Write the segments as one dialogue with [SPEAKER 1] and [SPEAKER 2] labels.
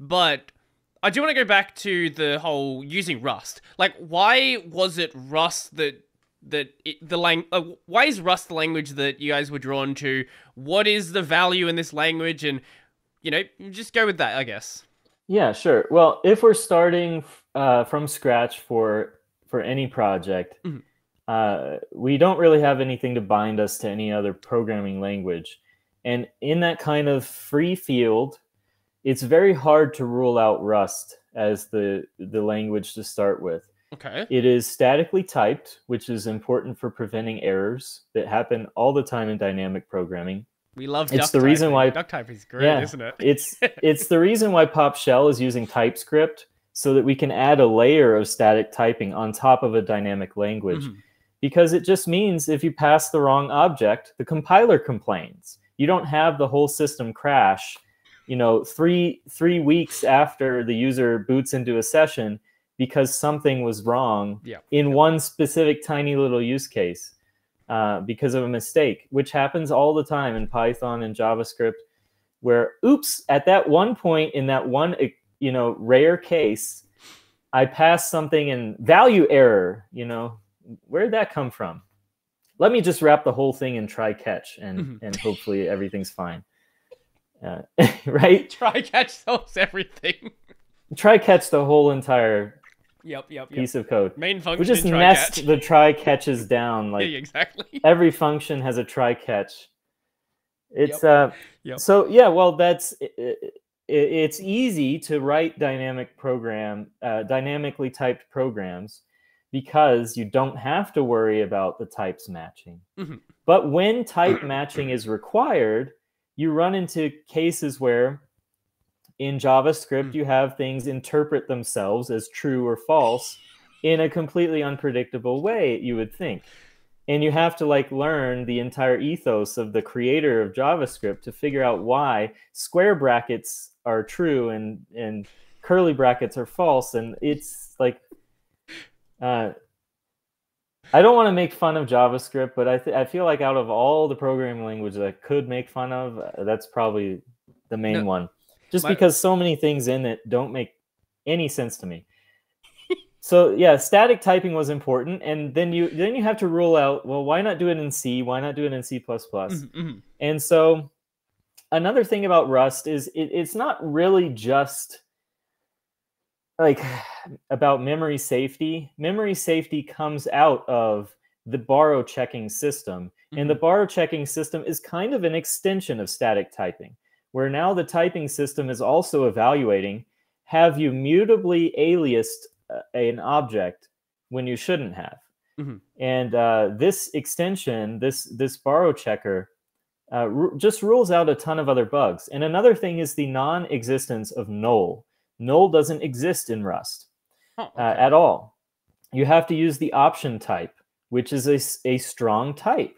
[SPEAKER 1] But I do want to go back to the whole using Rust. Like, why was it Rust that that it, the lang- uh, why is Rust the language that you guys were drawn to? What is the value in this language? And you know, just go with that, I guess.
[SPEAKER 2] Yeah, sure. Well, if we're starting uh, from scratch for for any project, mm-hmm. uh, we don't really have anything to bind us to any other programming language, and in that kind of free field, it's very hard to rule out Rust as the the language to start with.
[SPEAKER 1] Okay.
[SPEAKER 2] It is statically typed, which is important for preventing errors that happen all the time in dynamic programming.
[SPEAKER 1] We love
[SPEAKER 2] it's the reason why
[SPEAKER 1] duck typing is great, yeah, isn't it?
[SPEAKER 2] it's it's the reason why Pop Shell is using TypeScript so that we can add a layer of static typing on top of a dynamic language. Mm-hmm. Because it just means if you pass the wrong object, the compiler complains. You don't have the whole system crash, you know, three three weeks after the user boots into a session because something was wrong
[SPEAKER 1] yeah.
[SPEAKER 2] in one specific tiny little use case uh, because of a mistake, which happens all the time in Python and JavaScript, where oops, at that one point in that one you know rare case, I passed something in value error. You know, where did that come from? Let me just wrap the whole thing in try catch, and mm-hmm. and hopefully everything's fine. Uh, right?
[SPEAKER 1] Try catch solves everything.
[SPEAKER 2] Try catch the whole entire
[SPEAKER 1] Yep, yep, yep.
[SPEAKER 2] piece of code.
[SPEAKER 1] Main function.
[SPEAKER 2] We just nest catch. the try catches down. Like
[SPEAKER 1] yeah, exactly.
[SPEAKER 2] Every function has a try catch. It's
[SPEAKER 1] yep.
[SPEAKER 2] uh.
[SPEAKER 1] Yep.
[SPEAKER 2] So yeah, well, that's it, it, it's easy to write dynamic program, uh, dynamically typed programs, because you don't have to worry about the types matching.
[SPEAKER 1] Mm-hmm.
[SPEAKER 2] But when type matching is required, you run into cases where in JavaScript, mm. you have things interpret themselves as true or false in a completely unpredictable way, you would think. And you have to like learn the entire ethos of the creator of JavaScript to figure out why square brackets are true and and curly brackets are false. And it's like uh, I don't want to make fun of JavaScript, but I th- I feel like out of all the programming languages I could make fun of, uh, that's probably the main no, one just My, because so many things in it don't make any sense to me. so yeah, static typing was important, and then you then you have to rule out well, why not do it in C? Why not do it in C plus plus?
[SPEAKER 1] Mm-hmm, mm-hmm.
[SPEAKER 2] And so another thing about Rust is it, it's not really just like about memory safety. Memory safety comes out of the borrow checking system. Mm-hmm. And the mm-hmm. borrow checking system is kind of an extension of static typing where now the typing system is also evaluating have you mutably aliased uh, an object when you shouldn't have
[SPEAKER 1] mm-hmm.
[SPEAKER 2] and uh, this extension this this borrow checker uh, r- just rules out a ton of other bugs and another thing is the non-existence of null null doesn't exist in rust
[SPEAKER 1] oh, okay.
[SPEAKER 2] at all you have to use the option type which is a, a strong type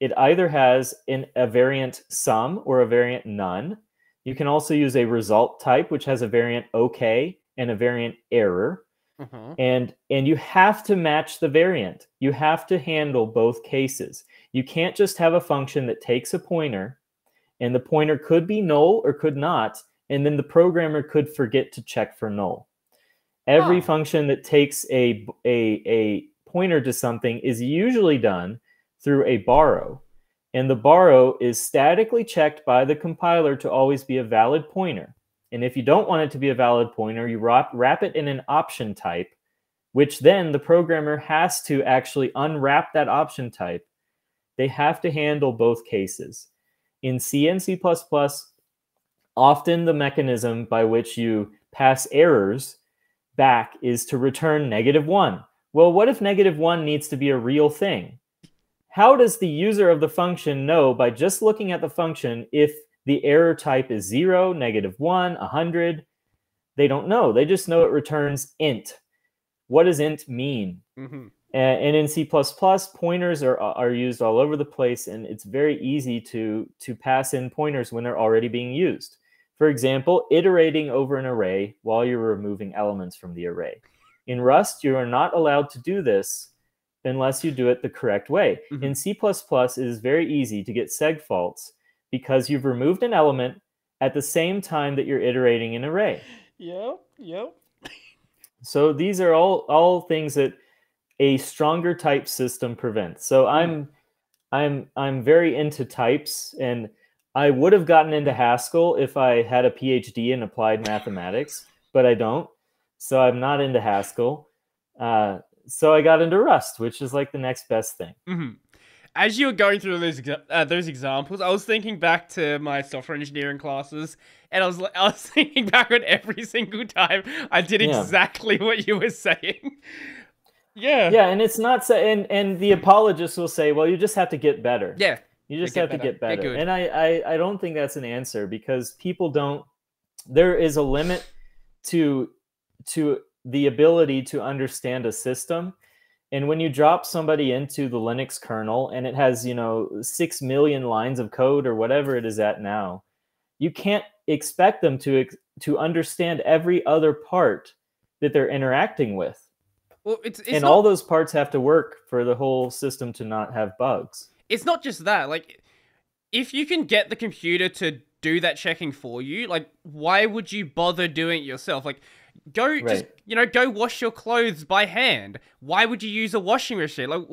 [SPEAKER 2] it either has an, a variant some or a variant none. You can also use a result type, which has a variant okay and a variant error.
[SPEAKER 1] Mm-hmm.
[SPEAKER 2] And and you have to match the variant. You have to handle both cases. You can't just have a function that takes a pointer and the pointer could be null or could not, and then the programmer could forget to check for null. Every function that takes a, a, a pointer to something is usually done through a borrow. And the borrow is statically checked by the compiler to always be a valid pointer. And if you don't want it to be a valid pointer, you wrap, wrap it in an option type, which then the programmer has to actually unwrap that option type. They have to handle both cases. In C and C++, often the mechanism by which you pass errors back is to return negative one. Well, what if negative one needs to be a real thing? how does the user of the function know by just looking at the function if the error type is 0, negative 1, 100? They don't know. They just know it returns int. What does int mean?
[SPEAKER 1] Mm-hmm.
[SPEAKER 2] And, in C++, pointers are, are used all over the place, and it's very easy to, to pass in pointers when they're already being used. For example, iterating over an array while you're removing elements from the array. In Rust, you are not allowed to do this unless you do it the correct way. Mm-hmm. In C++, it is very easy to get seg faults because you've removed an element at the same time that you're iterating an array.
[SPEAKER 1] Yep, yep.
[SPEAKER 2] So these are all all things that a stronger type system prevents. So I'm I'm I'm very into types and I would have gotten into Haskell if I had a PhD in applied mathematics, but I don't. So I'm not into Haskell. Uh, so I got into Rust, which is like the next best thing.
[SPEAKER 1] hmm As you were going through those uh, those examples, I was thinking back to my software engineering classes, and I was I was thinking back on every single time I did
[SPEAKER 2] Yeah.
[SPEAKER 1] exactly what you were saying. yeah,
[SPEAKER 2] Yeah, and it's not so and and the apologists will say, well, you just have to get better.
[SPEAKER 1] yeah,
[SPEAKER 2] You just
[SPEAKER 1] get
[SPEAKER 2] have to
[SPEAKER 1] better.
[SPEAKER 2] get
[SPEAKER 1] Get
[SPEAKER 2] better.
[SPEAKER 1] good.
[SPEAKER 2] and I, I I don't think that's an answer because people don't there is a limit to to the ability to understand a system. And when you drop somebody into the Linux kernel and it has, you know, 6 million lines of code or whatever it is at now, you can't expect them to to understand every other part that they're interacting with.
[SPEAKER 1] Well, it's it's
[SPEAKER 2] and
[SPEAKER 1] not
[SPEAKER 2] all those parts have to work for the whole system to not have bugs.
[SPEAKER 1] It's not just that. Like, if you can get the computer to do that checking for you, like, why would you bother doing it yourself? Like, go just you know go wash your clothes by hand. Why would you use a washing machine? Like,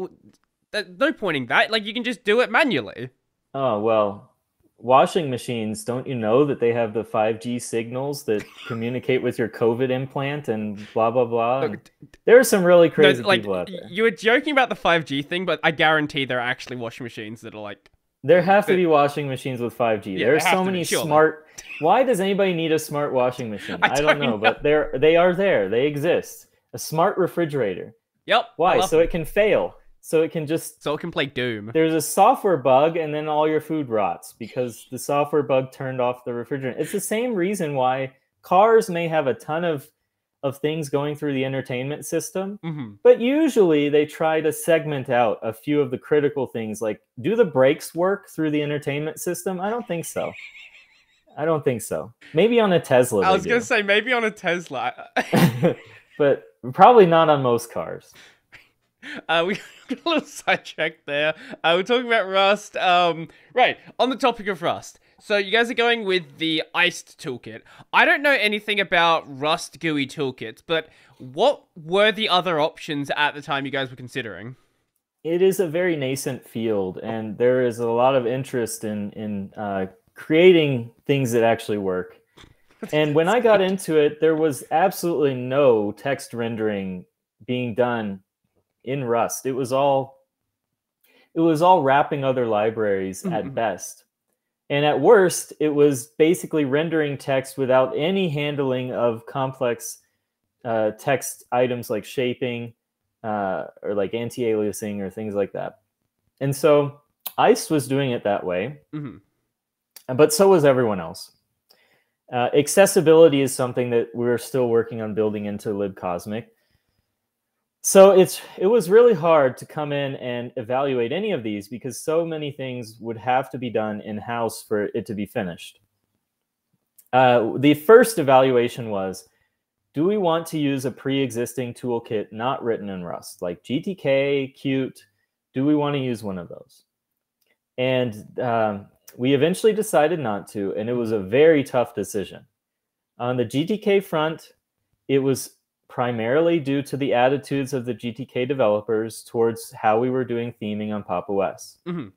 [SPEAKER 1] no pointing that. Like, you can just do it manually.
[SPEAKER 2] Oh, well, washing machines, don't you know that they have the 5G signals that communicate with your COVID implant and blah, blah, blah?
[SPEAKER 1] Look,
[SPEAKER 2] there are some really crazy
[SPEAKER 1] like
[SPEAKER 2] people out there.
[SPEAKER 1] you were joking about the 5G thing, but I guarantee there are actually washing machines that are like
[SPEAKER 2] There have to be washing machines with 5G.
[SPEAKER 1] Yeah,
[SPEAKER 2] there are so many
[SPEAKER 1] surely.
[SPEAKER 2] smart. Why does anybody need a smart washing machine?
[SPEAKER 1] I
[SPEAKER 2] I, don't
[SPEAKER 1] don't
[SPEAKER 2] know,
[SPEAKER 1] know.
[SPEAKER 2] but they're they are there. They exist. A smart refrigerator.
[SPEAKER 1] Yep.
[SPEAKER 2] Why? So
[SPEAKER 1] it
[SPEAKER 2] can fail. So it can just
[SPEAKER 1] so it can play Doom.
[SPEAKER 2] there's a software bug and then all your food rots because the software bug turned off the refrigerant. It's the same reason why cars may have a ton of of things going through the entertainment system,
[SPEAKER 1] hmm
[SPEAKER 2] but usually they try to segment out a few of the critical things like do the brakes work through the entertainment system? I don't think so. I don't think so. Maybe on a Tesla.
[SPEAKER 1] I was gonna say maybe on a Tesla.
[SPEAKER 2] but probably not on most cars.
[SPEAKER 1] Uh, we got a little sidetracked there. Uh, we're talking about Rust. Um, right on the topic of Rust. So you guys are going with the iced toolkit. I don't know anything about Rust GUI toolkits, but what were the other options at the time you guys were considering?
[SPEAKER 2] it is a very nascent field and there is a lot of interest in in uh, creating things that actually work and when i got into it there was absolutely no text rendering being done in rust it was all it was all wrapping other libraries
[SPEAKER 1] Mhm.
[SPEAKER 2] at best and at worst it was basically rendering text without any handling of complex uh, text items like shaping uh, or like anti-aliasing or things like that. And so Iced was doing it that way,
[SPEAKER 1] Mhm.
[SPEAKER 2] but so was everyone else. Uh, accessibility is something that we're still working on building into libcosmic. So it's it was really hard to come in and evaluate any of these because so many things would have to be done in house for it to be finished. Uh, the first evaluation was do we want to use a pre-existing toolkit not written in Rust, like GTK, Qt? Do we want to use one of those? And um, we eventually decided not to, and it was a very tough decision. On the GTK front, it was primarily due to the attitudes of the GTK developers towards how we were doing theming on Pop OS.
[SPEAKER 1] Mhm.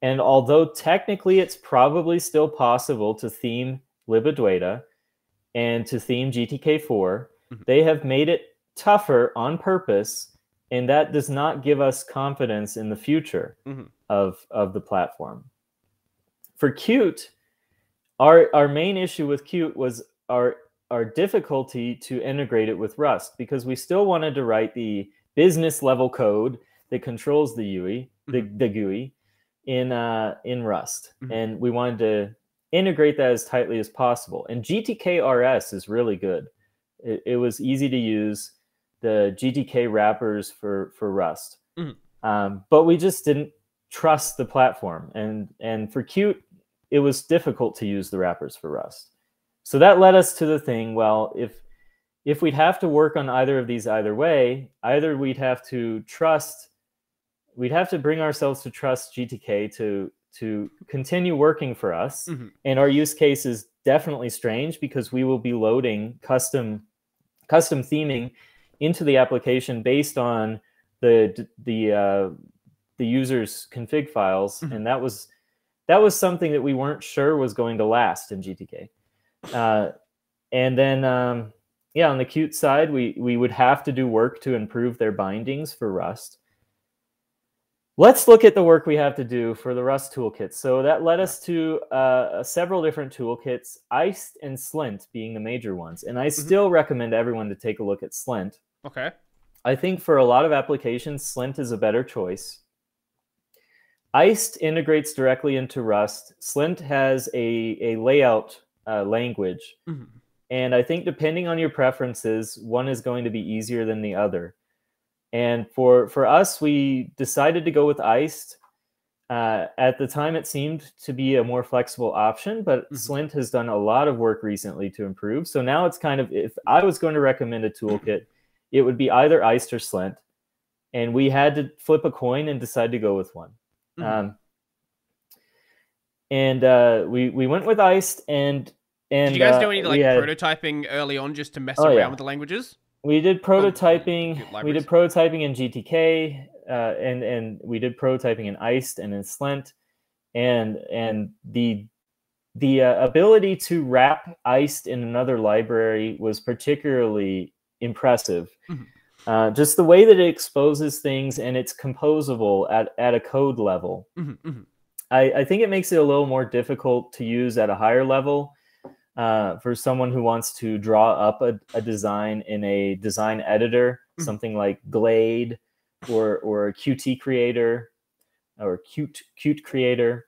[SPEAKER 2] And although technically it's probably still possible to theme libadwaita and to theme GTK4,
[SPEAKER 1] Mhm.
[SPEAKER 2] they have made it tougher on purpose, and that does not give us confidence in the future
[SPEAKER 1] Mhm.
[SPEAKER 2] of, of the platform. For Qt, our, our main issue with Qt was our, our difficulty to integrate it with Rust because we still wanted to write the business level code that controls the UI, the, the GUI in uh, in Rust,
[SPEAKER 1] Mhm.
[SPEAKER 2] and we wanted to integrate that as tightly as possible. And GTK RS is really good. It, it was easy to use the GTK wrappers for for Rust,
[SPEAKER 1] Mhm.
[SPEAKER 2] um, but we just didn't trust the platform. And and for Qt, it was difficult to use the wrappers for Rust. So that led us to the thing. Well, if if we'd have to work on either of these either way, either we'd have to trust we'd have to bring ourselves to trust GTK to to continue working for us
[SPEAKER 1] Mhm.
[SPEAKER 2] and our use case is definitely strange because we will be loading custom custom theming into the application based on the the uh, the user's config files,
[SPEAKER 1] Mhm.
[SPEAKER 2] and that was that was something that we weren't sure was going to last in GTK. Uh, and then um, yeah, on the Qt side, we we would have to do work to improve their bindings for Rust. Let's look at the work we have to do for the Rust toolkits. So that led us to uh, several different toolkits, Iced and Slint being the major ones. And I still recommend everyone to take a look at Slint.
[SPEAKER 1] Okay.
[SPEAKER 2] I think for a lot of applications, Slint is a better choice. Iced integrates directly into Rust. Slint has a, a layout uh, language.
[SPEAKER 1] Mhm.
[SPEAKER 2] And I think depending on your preferences, one is going to be easier than the other. And for for us, we decided to go with Iced. Uh, at the time, it seemed to be a more flexible option, but
[SPEAKER 1] Mhm.
[SPEAKER 2] Slint has done a lot of work recently to improve. So now it's kind of if I was going to recommend a toolkit, it would be either Iced or Slint. And we had to flip a coin and decide to go with one.
[SPEAKER 1] Mhm.
[SPEAKER 2] Um, and uh, we we went with Iced and and
[SPEAKER 1] Did you guys
[SPEAKER 2] uh,
[SPEAKER 1] do any like
[SPEAKER 2] had-
[SPEAKER 1] prototyping early on just to mess
[SPEAKER 2] Oh,
[SPEAKER 1] around
[SPEAKER 2] yeah.
[SPEAKER 1] with the languages?
[SPEAKER 2] we did prototyping.
[SPEAKER 1] good
[SPEAKER 2] We did prototyping in GTK, uh, and and we did prototyping in Iced and in Slint, and and the the uh, ability to wrap Iced in another library was particularly impressive.
[SPEAKER 1] Mhm.
[SPEAKER 2] Uh, just the way that it exposes things and it's composable at, at a code level.
[SPEAKER 1] Mhm, mhm.
[SPEAKER 2] I, I think it makes it a little more difficult to use at a higher level uh, for someone who wants to draw up a, a design in a design editor,
[SPEAKER 1] Mhm.
[SPEAKER 2] something like Glade or or Qt Creator or Qt Qt Creator,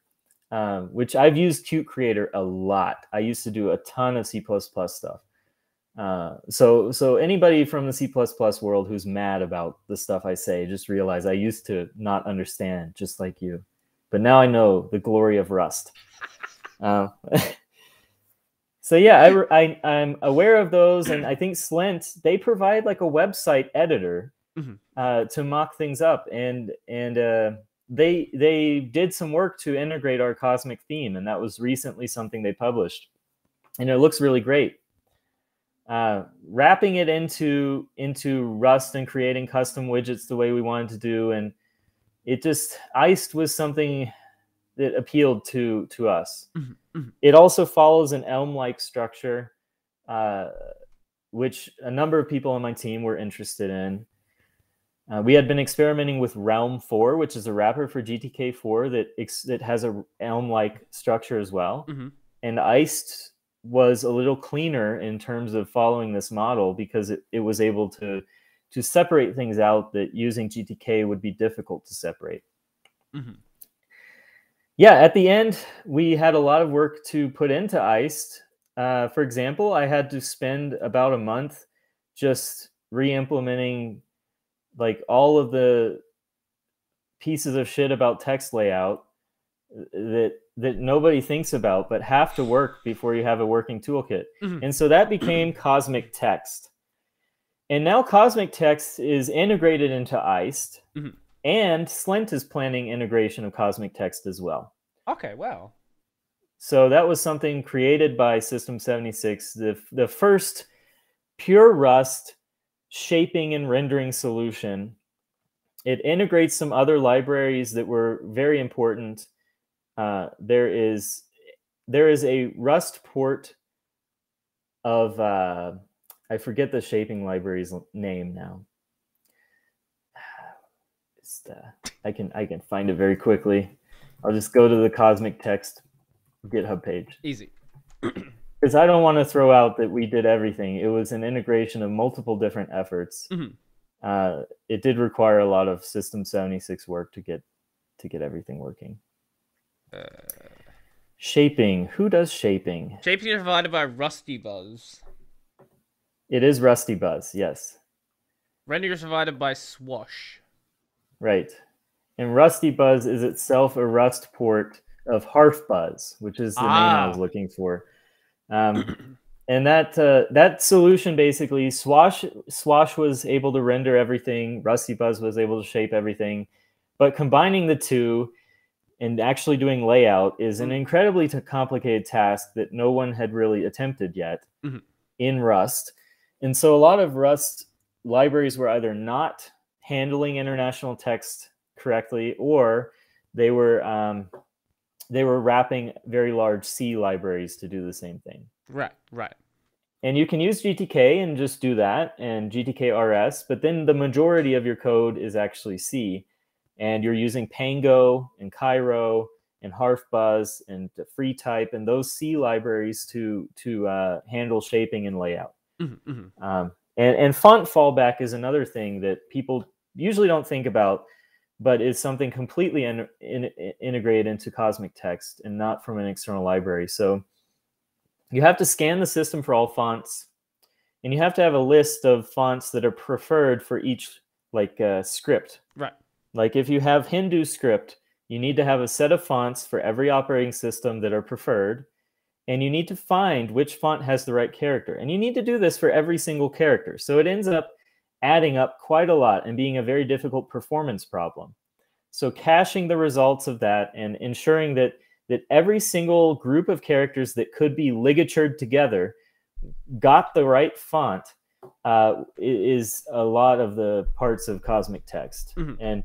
[SPEAKER 2] um, which I've used Qt Creator a lot. I used to do a ton of C stuff. Uh, so so anybody from the C world who's mad about the stuff I say, just realize I used to not understand, just like you but now I know the glory of Rust. Um, so yeah, I, I i'm aware of those, and I think Slint they provide like a website editor
[SPEAKER 1] Mhm.
[SPEAKER 2] uh, to mock things up, and and uh, they they did some work to integrate our cosmic theme, and that was recently something they published, and it looks really great. Uh, wrapping it into into Rust and creating custom widgets the way we wanted to do, and it just iced was something that appealed to to us
[SPEAKER 1] Mhm, mhm.
[SPEAKER 2] it also follows an elm like structure uh, which a number of people on my team were interested in uh, we had been experimenting with Relm4 which is a wrapper for gtk 4 that ex- that has a elm like structure as well
[SPEAKER 1] Mhm.
[SPEAKER 2] and iced was a little cleaner in terms of following this model because it, it was able to to separate things out that using GTK would be difficult to separate. Yeah, at the end, we had a lot of work to put into Iced. Uh, for example, I had to spend about a month just re-implementing like all of the pieces of shit about text layout uh, that that nobody thinks about but have to work before you have a working toolkit.
[SPEAKER 1] Mhm.
[SPEAKER 2] And so that became Cosmic Text. And now Cosmic Text is integrated into Iced,
[SPEAKER 1] Mhm.
[SPEAKER 2] And Slint is planning integration of Cosmic Text as well.
[SPEAKER 1] Okay, wow.
[SPEAKER 2] So that was something created by System 76, the, the first pure Rust shaping and rendering solution. It integrates some other libraries that were very important. Uh, there is there is a Rust port of uh, I forget the shaping library's name now. It's the, I can I can find it very quickly. I'll just go to the Cosmic Text GitHub page
[SPEAKER 1] Easy.
[SPEAKER 2] because I don't want to throw out that we did everything. It was an integration of multiple different efforts.
[SPEAKER 1] Mhm.
[SPEAKER 2] Uh, it did require a lot of System 76 work to get to get everything working.
[SPEAKER 1] Uh,
[SPEAKER 2] Shaping. Who does shaping?
[SPEAKER 1] shaping is provided by Rusty Buzz.
[SPEAKER 2] It is Rusty Buzz. Yes,
[SPEAKER 1] Rendering is provided by Swash.
[SPEAKER 2] Right. And Rusty Buzz is itself a Rust port of Harfbuzz, which is the name I was
[SPEAKER 1] Ah.
[SPEAKER 2] looking for. Um, and that uh, that solution basically Swash Swash was able to render everything. Rusty Buzz was able to shape everything, but combining the two and actually doing layout is an
[SPEAKER 1] Mhm.
[SPEAKER 2] incredibly complicated task that no one had really attempted yet
[SPEAKER 1] Mhm.
[SPEAKER 2] in Rust. And so a lot of Rust libraries were either not handling international text correctly or they were um, they were wrapping very large C libraries to do the same thing.
[SPEAKER 1] Right, right.
[SPEAKER 2] And you can use GTK and just do that and GTK RS, but then the majority of your code is actually C. And you're using Pango and Cairo and Harfbuzz and FreeType and those C libraries to to uh, handle shaping and layout.
[SPEAKER 1] Mhm, mhm.
[SPEAKER 2] Um, and, and font fallback is another thing that people usually don't think about, but is something completely in, in, integrated into Cosmic Text and not from an external library. So you have to scan the system for all fonts, and you have to have a list of fonts that are preferred for each like uh, script.
[SPEAKER 1] Right.
[SPEAKER 2] Like if you have Hindu script, you need to have a set of fonts for every operating system that are preferred, and you need to find which font has the right character. And you need to do this for every single character. So it ends up adding up quite a lot and being a very difficult performance problem. So caching the results of that and ensuring that that every single group of characters that could be ligatured together got the right font uh, is a lot of the parts of cosmic text
[SPEAKER 1] Mhm.
[SPEAKER 2] and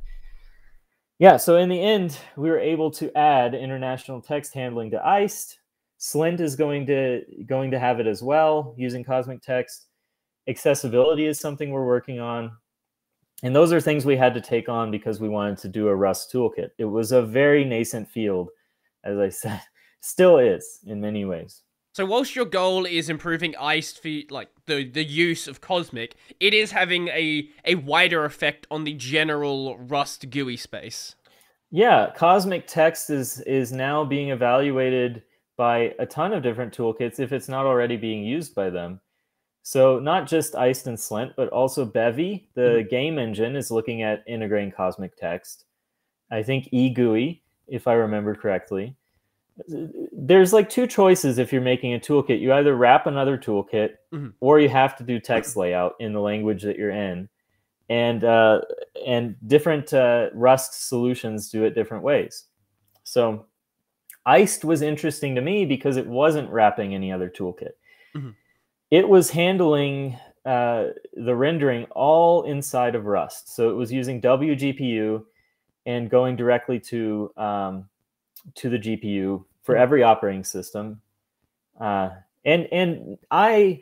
[SPEAKER 2] yeah so in the end we were able to add international text handling to iced slint is going to going to have it as well using cosmic text. Accessibility is something we're working on. And those are things we had to take on because we wanted to do a rust toolkit. It was a very nascent field as i said still is in many ways.
[SPEAKER 1] So whilst your goal is improving Iced for like the the use of cosmic, it is having a a wider effect on the general Rust GUI space.
[SPEAKER 2] Yeah, Cosmic Text is is now being evaluated by a ton of different toolkits if it's not already being used by them. So not just Iced and Slint, but also Bevy, the game engine, is looking at integrating Cosmic Text. I think eGUI, if I remember correctly. There's like two choices if you're making a toolkit. You either wrap another toolkit,
[SPEAKER 1] Mhm.
[SPEAKER 2] or you have to do text layout in the language that you're in and uh, and different uh, Rust solutions do it different ways. So, Iced was interesting to me because it wasn't wrapping any other toolkit.
[SPEAKER 1] Mhm.
[SPEAKER 2] It was handling uh, the rendering all inside of Rust. So it was using WGPU and going directly to um, to the GPU for
[SPEAKER 1] Mhm.
[SPEAKER 2] every operating system. Uh, and and I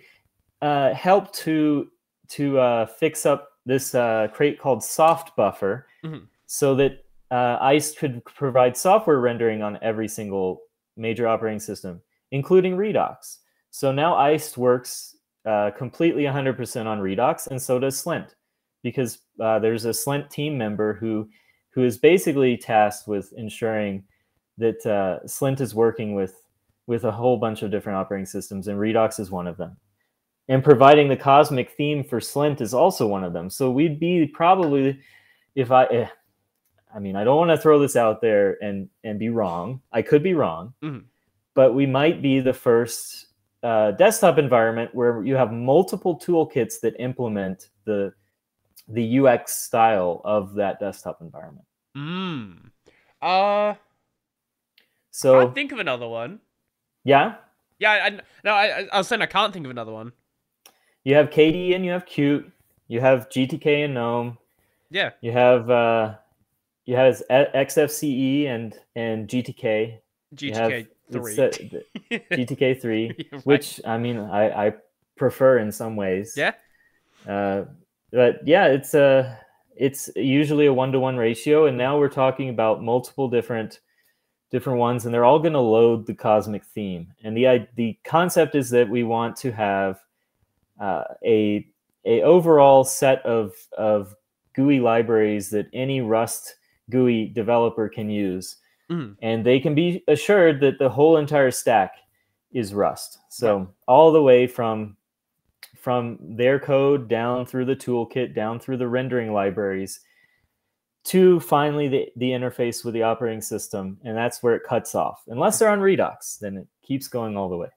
[SPEAKER 2] uh, helped to to uh, fix up this uh, crate called Soft Buffer,
[SPEAKER 1] Mhm.
[SPEAKER 2] so that uh, Iced could provide software rendering on every single major operating system, including Redox. So now Iced works uh, completely 100% on Redox, and so does Slint, because uh, there's a Slint team member who who is basically tasked with ensuring that uh, Slint is working with with a whole bunch of different operating systems, and Redox is one of them. And providing the cosmic theme for Slint is also one of them. So we'd be probably, if I, eh, I mean, I don't want to throw this out there and and be wrong. I could be wrong,
[SPEAKER 1] Mhm.
[SPEAKER 2] but we might be the first uh, desktop environment where you have multiple toolkits that implement the the UX style of that desktop environment.
[SPEAKER 1] Mm. Uh,
[SPEAKER 2] So
[SPEAKER 1] can't think of another one.
[SPEAKER 2] yeah,
[SPEAKER 1] Yeah, I, I- no, I, I- I was saying I can't think of another one.
[SPEAKER 2] you have KDE and you have Qt, you have GTK and GNOME,
[SPEAKER 1] Yeah,
[SPEAKER 2] you have uh, you have XFCE and and GTK.
[SPEAKER 1] GTK three.
[SPEAKER 2] uh, GTK three,
[SPEAKER 1] right.
[SPEAKER 2] which I mean I, I prefer in some ways.
[SPEAKER 1] Yeah.
[SPEAKER 2] Uh, but yeah, it's a it's usually a one to one ratio, and now we're talking about multiple different different ones, and they're all going to load the cosmic theme. And the i- the concept is that we want to have uh, a a overall set of of GUI libraries that any Rust GUI developer can use
[SPEAKER 1] Mhm.
[SPEAKER 2] and they can be assured that the whole entire stack is Rust. So all the way from from their code down through the toolkit, down through the rendering libraries, to finally the, the interface with the operating system, and that's where it cuts off. Unless they're on Redox, then it keeps going all the way.